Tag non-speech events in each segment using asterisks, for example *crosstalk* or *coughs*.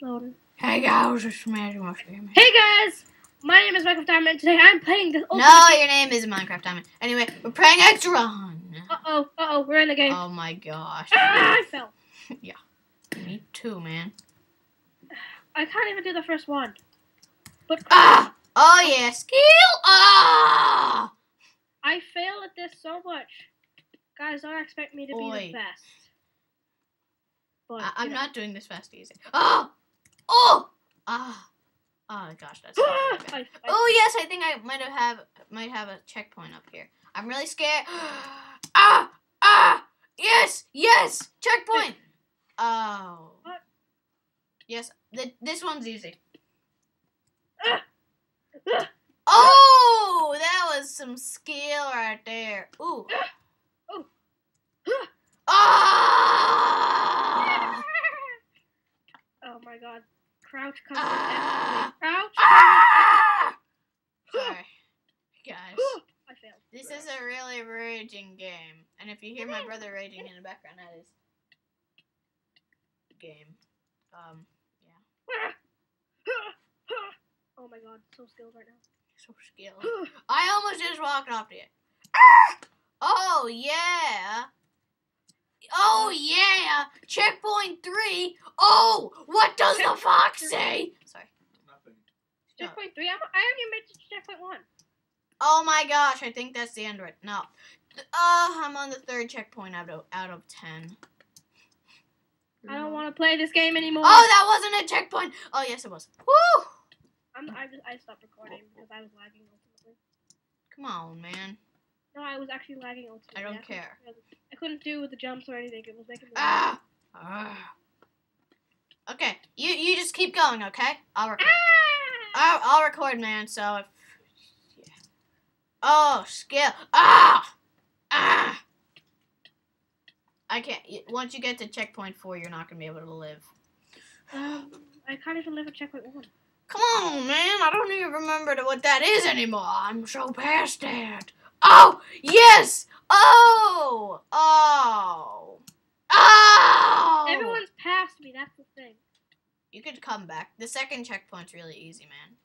loading. Hey guys, it's Smashing Mush Gaming. Hey guys, my name is Michael Diamond. Today I'm playing this. No, your name is Minecraft Diamond. Anyway, we're playing Extra Run. Uh oh, uh oh, we're in the game. Oh my gosh. Ah, I fell. *laughs* Yeah, me too, man. I can't even do the first one. But Ah! Oh yeah, skill! Ah! I fail at this so much. Guys, don't expect me to be the best. But I- I'm know. not doing this fast easy. Oh! Oh! Ah! Oh gosh, that's. *gasps* Ah. I, I, Oh yes, I think I might have have might have a checkpoint up here. I'm really scared. *gasps* ah! Ah! Yes! Yes! Checkpoint. Oh. What? Yes, th- this one's easy. Ah! *gasps* Ah! Oh, that was some skill right there. Ooh. Oh. Ah! oh my god. Crouch comes Ah. Crouch. Ah! *gasps* Sorry, guys. I failed. This is a really raging game, and if you hear my brother raging in the background, that is game. Um, yeah. *laughs* Oh my god, so skilled right now. so skilled. *sighs* I almost just walked off to you. Ah! Oh yeah. Oh yeah. Checkpoint three. Oh, what does the fox *laughs* say? Sorry. Nothing. Stop. Checkpoint three. I'm, I only made it to checkpoint one. Oh my gosh, I think that's the end of it. No. Uh, I'm on the third checkpoint out of out of ten. I don't want to play this game anymore. Oh, that wasn't a checkpoint. Oh yes, it was. Woo! I'm, I just I stopped recording because I was lagging ultimately. Come on, man. No, I was actually lagging ultimately. I don't couldn't- care. I couldn't do with the jumps or anything. It was making me. Ah! ah. Okay, you you just keep going, okay? I'll record. Ah! I'll, I'll record, man. So if yeah. oh skill ah ah I can't. Once you get to checkpoint four, you're not gonna be able to live. Um, I can't even live at checkpoint one. Come on, man. I don't even remember what that is anymore. I'm so past that. Oh yes. Oh oh oh. Everyone's past me. That's the thing. You could come back. The second checkpoint's really easy, man.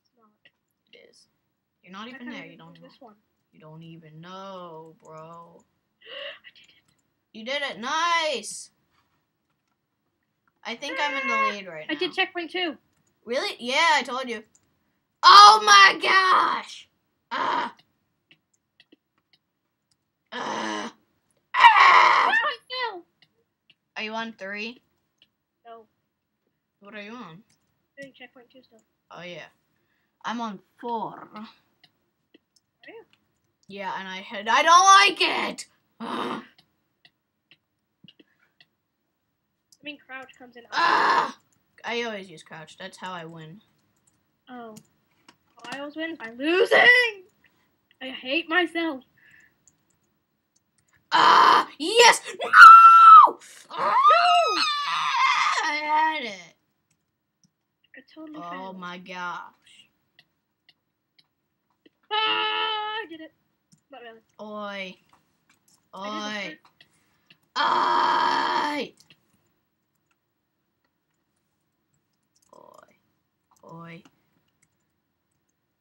It's not. It is. You're not even there. You don't do know. this one. You don't even know, bro. *gasps* I did it. You did it. Nice. I think I'm in the *gasps* lead right now. I did checkpoint two. Really? Yeah, I told you. Oh my gosh! Ah! Ah! Ah! I fell. Are you on three? No, What are you on? doing checkpoint two still. Oh yeah, I'm on four. Are you? Yeah, and I had I don't like it. I mean, crouch comes in. Ah! I always use crouch. That's how I win. Oh. I always win by losing. I hate myself. Ah! Yes! No! Ah! I had it. I totally Oh my gosh. Ah, I did it. Not really. Oi. Oi. Oi. Oi. Oi.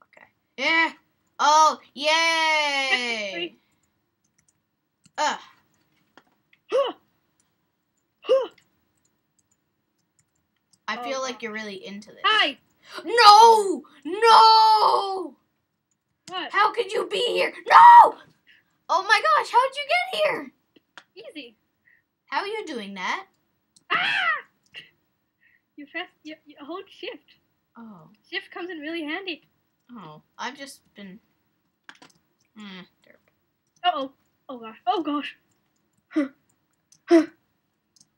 Okay. Yeah. Oh, yay. *laughs* Ugh. I Oh, feel like you're really into this. Hi. No! No! What? How could you be here? No! Oh my gosh, how'd you get here? Easy. How are you doing that? Ah! You press. You, you hold shift. Oh. Shift comes in really handy. Oh. I've just been. Hmm. derp. Uh oh. Oh gosh. Oh gosh.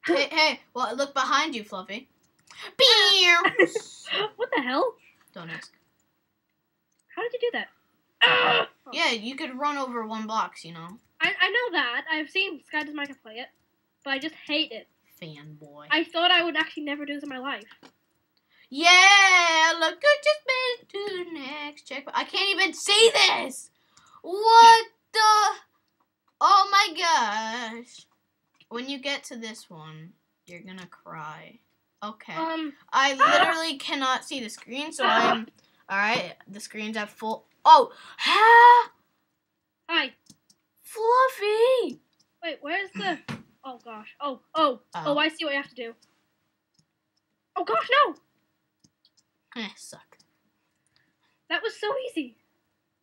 Hey, hey, well, look behind you, Fluffy. Beow. *laughs* what the hell? Don't ask. How did you do that? Oh. *coughs* Yeah, you could run over one box, you know. I, I know that. I've seen Sky Does Minecraft play it, but I just hate it. Fanboy. I thought I would actually never do this in my life. Yeah, look, I just made it to the next checkpoint. I can't even see this. What the? Oh my gosh. When you get to this one, you're gonna cry. Okay. Um, I *gasps* literally cannot see the screen, so *gasps* I'm. Alright, the screen's at full. Oh! Ha! hi. Fluffy! Wait, where's the? *clears throat* Oh gosh. Oh, oh, oh! Oh. I see what you have to do. Oh gosh, no! Eh, suck. That was so easy.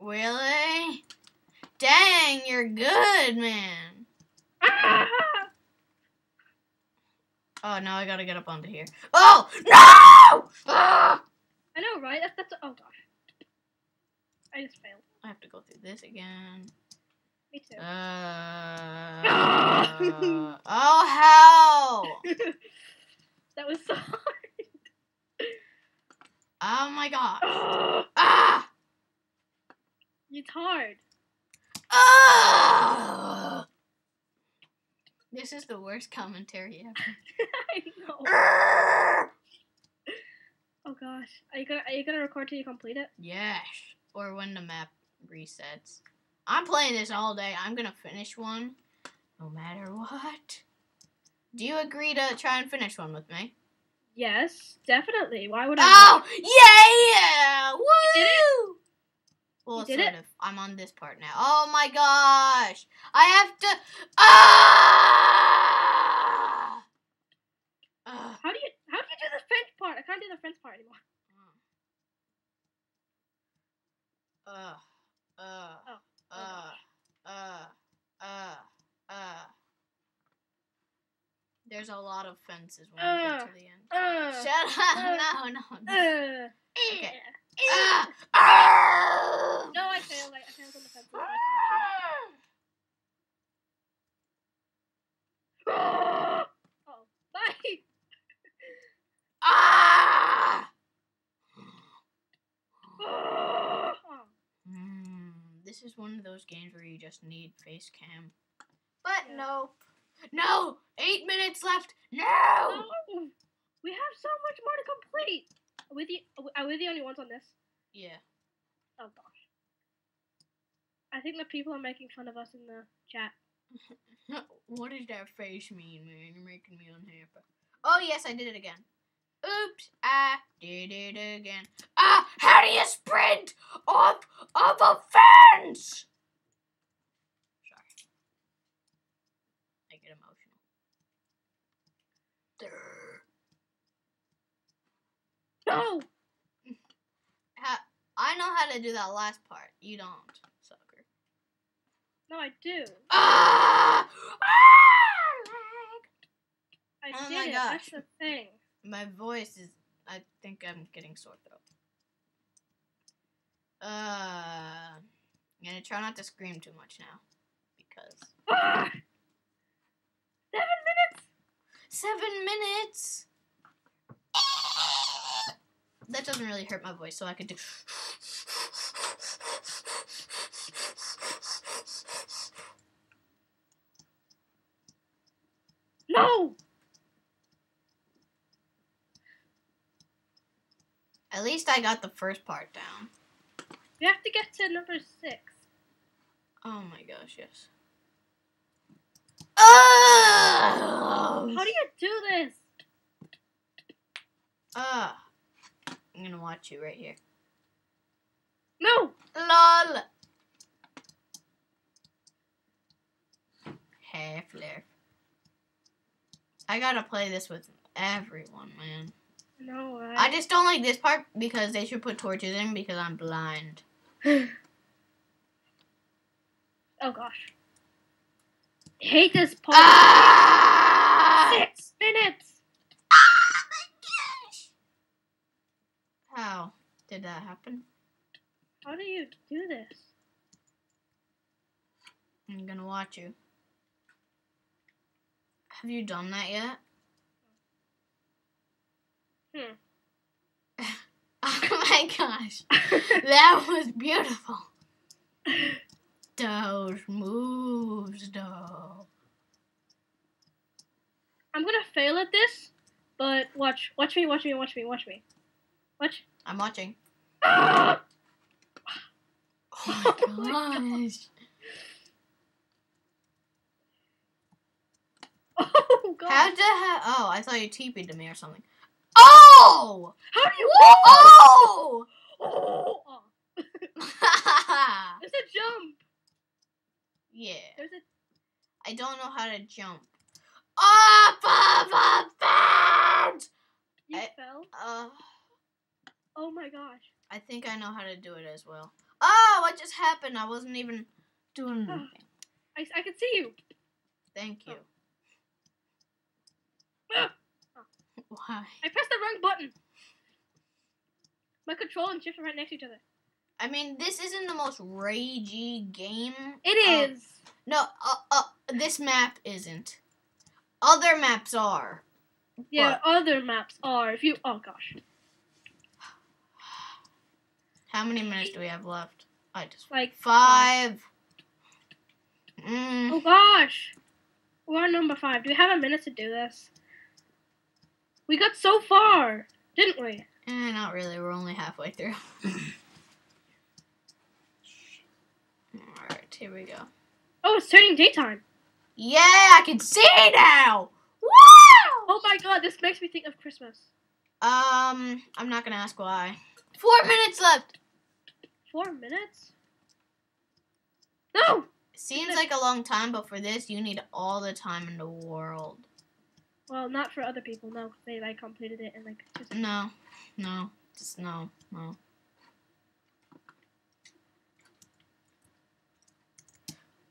Really? Dang, you're good, man. Ah! Oh, now I gotta get up onto here. Oh! No! Ah! I know, right? That's that's. Oh gosh. I just failed. I have to go through this again. Me too. Uh, *laughs* oh, hell! *laughs* that was so hard. Oh my god. *gasps* Ah! it's hard. Ah! This is the worst commentary ever. *laughs* I know. Oh gosh. Are you gonna Are you gonna record till you complete it? Yes. Or when the map resets. I'm playing this all day. I'm gonna finish one, no matter what. Do you agree to try and finish one with me? Yes, definitely. Why would I? Oh yeah! Woo! Well, You sort of. I'm on this part now. Oh my gosh! I have to. Ah! How do you How do you do the French part? I can't do the French part anymore. Uh, uh, Oh, uh, uh, uh, uh. There's a lot of fences when we get Uh, to the end. Uh, Shut up! *laughs* No, no, no. uh, Okay. Ah! No, I failed. I, I failed on the fences. I oh, bye. Ah! oh. Mm, this is one of those games where you just need face cam. But Yeah. no. No! Eight minutes left! No! No! We have so much more to complete. Are we the Are we the only ones on this? Yeah. Oh gosh. I think the people are making fun of us in the chat. *laughs* what does that face mean, man? You're making me unhappy. Oh, yes, I did it again. Oops, I did it again. Ah, how do you sprint up up a fence? Sorry. I get emotional. Durr. No. I know how to do that last part. You don't. No, I do. Ah! ah! I Oh did my it. gosh. That's the thing. My voice is. I think I'm getting sore throat. Uh, I'm gonna try not to scream too much now because Ah! *gasps* Seven minutes. seven minutes. That doesn't really hurt my voice, so I could do. No. At least I got the first part down. We have to get to number six. Oh my gosh, yes. Oh! How do you do this? Uh, I'm gonna watch you right here. No. LOL. Half left. I gotta play this with everyone, man. No. Right? I just don't like this part because they should put torches in because I'm blind. *sighs* oh gosh. I hate this part. Ah! Six minutes. Ah, my gosh! How did that happen? How do you do this? I'm gonna watch you. Have you done that yet? Hmm. *laughs* oh my gosh. *laughs* That was beautiful. Those moves, though. I'm gonna fail at this, but watch, watch me, watch me, watch me, watch me. Watch. I'm watching. Ah! Oh *laughs* Oh my my gosh. Oh god. How the hell? Oh, I thought you TP'd to me or something. Oh! How do you? Oh! Oh! *laughs* oh. There's a jump. yeah. There's a. I don't know how to jump. Up, up! You I- fell. Uh, Oh my gosh. I think I know how to do it as well. Oh, what just happened? I wasn't even doing Oh. *sighs* anything. I, I can see you. Thank you. Ah! Why? I pressed the wrong button. My control and shift are right next to each other. I mean, this isn't the most ragey game. It Uh, is. No, uh, uh, this map isn't. Other maps are. Yeah, other maps are. If you. Oh gosh. How many minutes do we have left? I just Like five. Mm. Oh gosh. We're on number five. Do we have a minute to do this? We got so far, didn't we? Eh, not really. We're only halfway through. *laughs* Alright, here we go. Oh, it's turning daytime. Yeah, I can see now! Wow! Oh my god, this makes me think of Christmas. Um, I'm not gonna ask why. Four minutes left! Four minutes? No! Seems like a long time, but for this, you need all the time in the world. Well, not for other people, no. 'cause They like completed it and like just No, no, just no, no.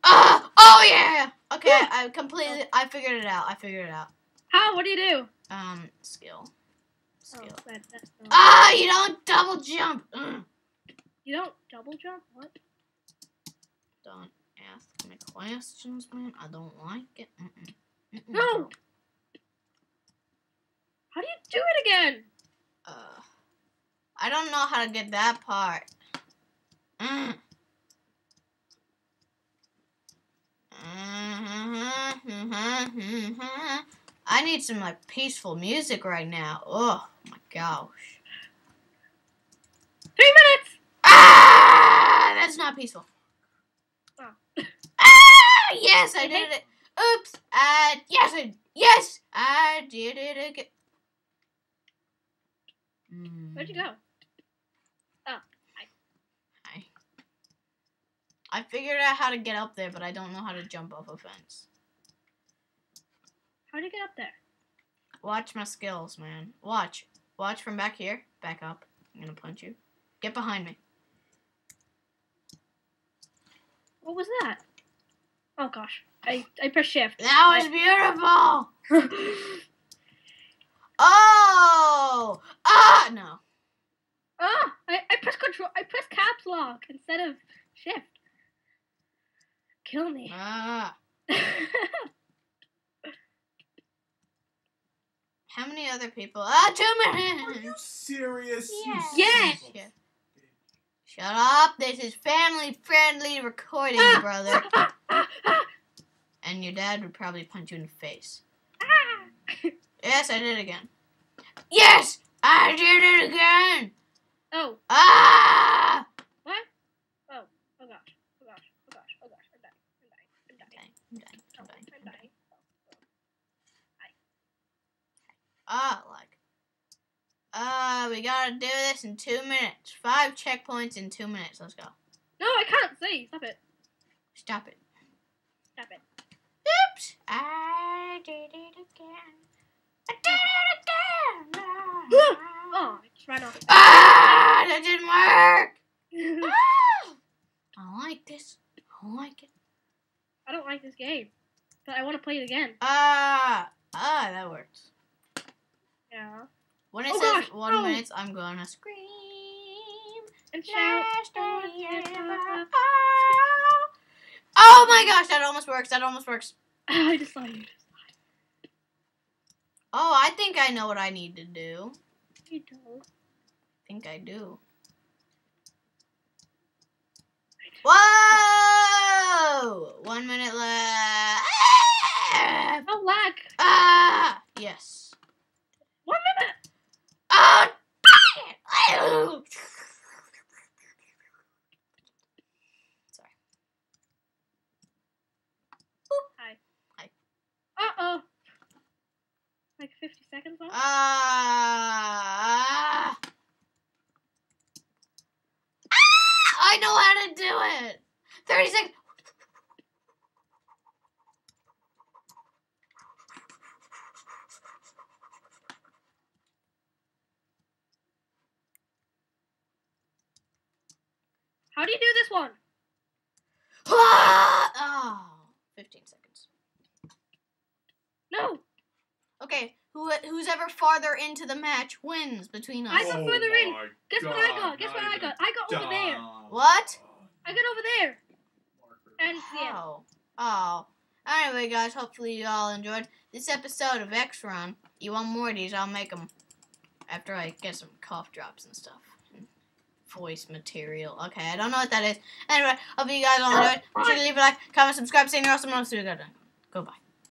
Ah! Oh yeah! Okay, I completely, I figured it out. I figured it out. How? What do you do? Um, skill. Oh, Skill. that, not- Ah, you don't double jump. Ugh. You don't double jump? What? Don't ask me questions, man. I don't like it. Mm-mm. Mm-mm, No! Do do it again? Uh, I don't know how to get that part. Mm. I need some like peaceful music right now. Oh my gosh. Three minutes! Ah, that's not peaceful. Oh. *laughs* Ah, yes, I did it. Oops. Uh, yes, I, yes, I did it again. Where'd you Mm. go? Hi. I figured out how to get up there, but I don't know how to jump off a fence. How'd you get up there? Watch my skills, man. Watch. Watch from back here. Back up. I'm gonna punch you. Get behind me. What was that? Oh gosh. I, I pressed shift. That was beautiful! *laughs* Oh! No. Ah! I, I pressed control I press caps lock instead of shift. Kill me. Ah. *laughs* How many other people? Ah, two Are you serious? you Yes. Yes. son of a Yeah. bitch? Shut up! This is family friendly recording, Ah, brother. *laughs* ah, ah, ah, And your dad would probably punch you in the face. ah. *laughs* Yes, I did it again. Yes! I did it again! Oh, Ah! what? Oh, oh gosh. Oh gosh. Oh gosh. Oh gosh. I'm dying. I'm dying. I'm I'm dying. I'm dying, Oh, I'm dying, I'm dying. dying. Ah, like. Uh, we gotta do this in two minutes. Five checkpoints in two minutes. Let's go. No, I can't see. Stop it. Stop it. Stop it. Oops! I did Oh, I off. Ah, that didn't work. *laughs* Ah! I like this. I like it. I don't like this game, but I want to play it again. Ah, ah, that works. Yeah. When it Oh says gosh, one no. minute, I'm gonna scream. And shout. "Oh, ever." Oh my gosh, that almost works. That almost works. *laughs* I just saw you. Oh, I think I know what I need to do. You don't. I think I do. Whoa! One minute left. Ah! Oh, lag. Ah! Yes. One minute. Oh, it! Sorry. Uh oh. Like 50 seconds left. Ah! do you do this one? oh, 15 seconds. No. Okay, who who's ever farther into the match wins between us. I got oh further in. my Guess what I got? Guess what I got? I got over there. What? I got over there. And yeah. Oh. Oh. Anyway, guys, hopefully you all enjoyed this episode of X Run. You want more of these? I'll make them after I get some cough drops and stuff. and Voice material. Okay, I don't know what that is. Anyway, hope you guys all enjoyed. Make sure to leave a like, comment, subscribe, say anything else. I'm going to see you guys. Goodbye.